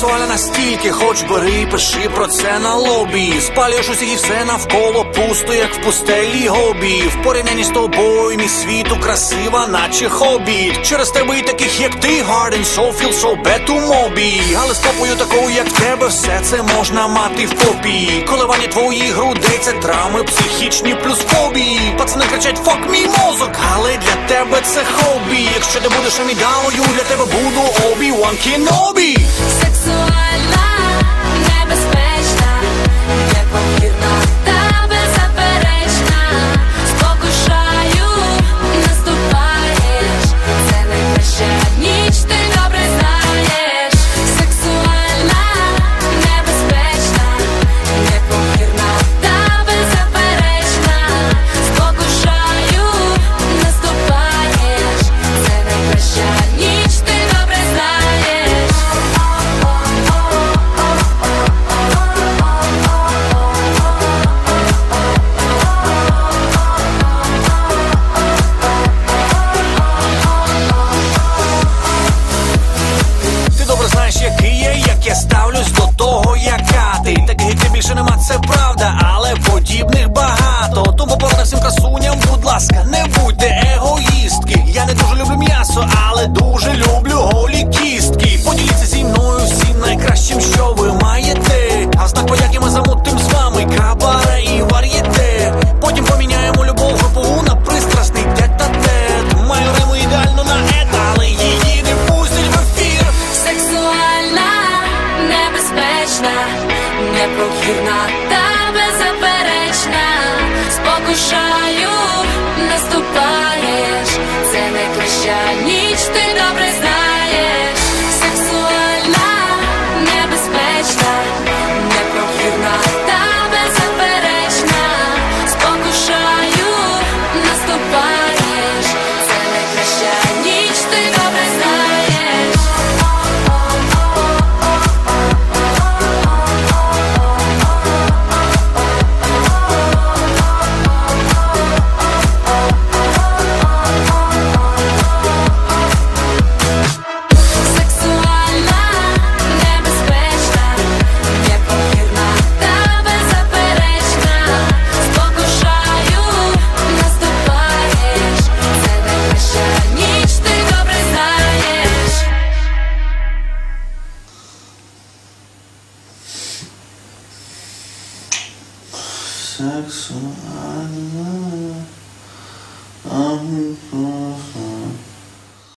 сексуальна настільки, хоч бери, пиши про це на лобі. Спалюєш усіх і все навколо пусто, як в пустелі гобі. В порівнянні з тобою, мій світу красива, наче хобі. Через тебе і таких, як ти, so bad to мобі. Але з попою такою, як тебе, все це можна мати в попі. Коливання твоїх грудей це травми, психічні плюс фобії. Пацани кричать фок мій мозок, але для тебе це хобі. Якщо ти будеш амідалою, для тебе буду Обі-Ван Кенобі. Сексуальна, непокірна та беззаперечна. Спокушаю, наступаєш. Це найкраща ніч, ти добре sexo, alma, amor.